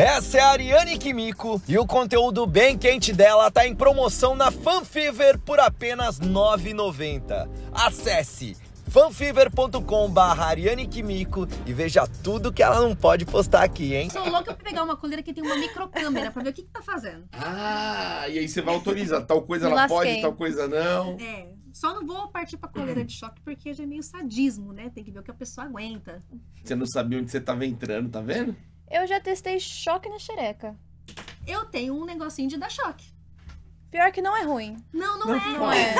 Essa é a Ariane Kimiko e o conteúdo bem quente dela tá em promoção na Fanfever por apenas R$ 9,90. Acesse fanfever.com Ariane Kimiko e veja tudo que ela não pode postar aqui, hein? Sou louca pra pegar uma coleira que tem uma microcâmera pra ver o que, que tá fazendo. Ah, e aí você vai autorizar. Tal coisa Me ela lasquei. pode, tal coisa não. É. Só não vou partir pra coleira de choque porque já é meio sadismo, né? Tem que ver o que a pessoa aguenta. Você não sabia onde você tava entrando, tá vendo? Eu já testei choque na xereca. Eu tenho um negocinho de dar choque. Pior que não é ruim. Não, não, Não, é. Não é.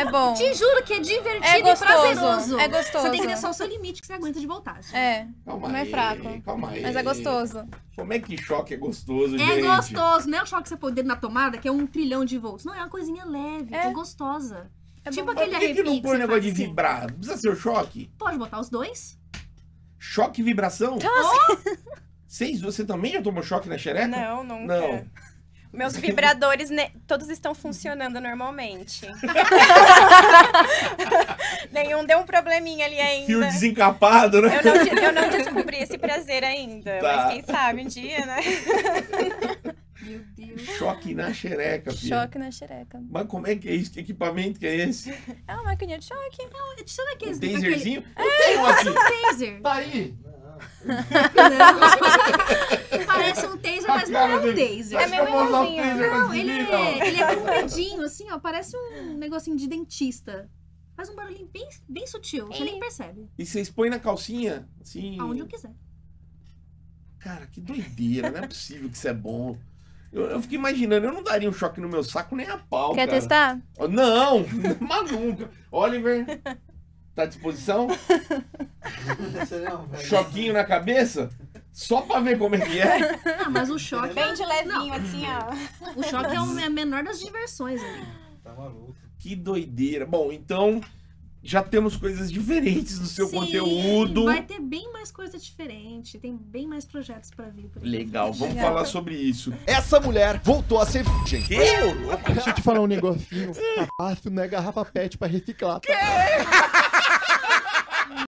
É bom. Te juro que é divertido É e gostoso, prazeroso. é gostoso. Você tem que ter só o seu limite que você aguenta de voltagem. É, Calma não é aí, fraco. Calma aí. Mas é gostoso. Como é que choque é gostoso, É gente? gostoso, não é o choque que você põe o dedo na tomada, que é um trilhão de volts. Não, é uma coisinha leve, é, É. gostosa. É tipo bom. Mas aquele por que, que não põe o negócio de assim. vibrar? Não precisa ser o choque? Pode botar os dois? Choque e vibração? Então, Vocês, você também já tomou choque na xereca? Não, nunca. Não. Meus vibradores, né, todos estão funcionando normalmente. Nenhum deu um probleminha ali ainda. Fio desencapado, né? Eu não, eu não descobri esse prazer ainda, Tá. mas quem sabe um dia, né? Meu Deus. Choque na xereca, filho. Choque na xereca. Mas como é que é isso? Que equipamento que é esse? É uma maquininha de choque. Sabe Um aqueles... taserzinho? Eu tenho um aqui. Aquele taser. Tá aí. Parece um taser, mas não é um taser. É meio igualzinho. pra Não, ele é, ele é compridinho, assim, ó. Parece um negocinho de dentista. Faz um barulhinho bem, bem sutil. Você nem percebe. E vocês põem na calcinha, assim... Aonde eu quiser. Cara, que doideira. Não é possível que isso é bom. Eu, eu fico imaginando, eu não daria um choque no meu saco nem a pau, Quer cara. testar? Não, mas nunca. Oliver, tá à disposição? Choquinho na cabeça? Só pra ver como é que é. Ah, mas o choque. Bem de levinho, assim, ó. O choque é é a menor das diversões ali. Que doideira. Bom, então já temos coisas diferentes no seu Sim, conteúdo. Vai ter bem mais coisa diferente. Tem bem mais projetos pra vir por aí. Legal, vamos Legal. falar sobre isso. Essa mulher voltou a ser virgem. Que? Deixa eu te falar um negocinho. Fácil não é garrafa pet pra reciclar. tá?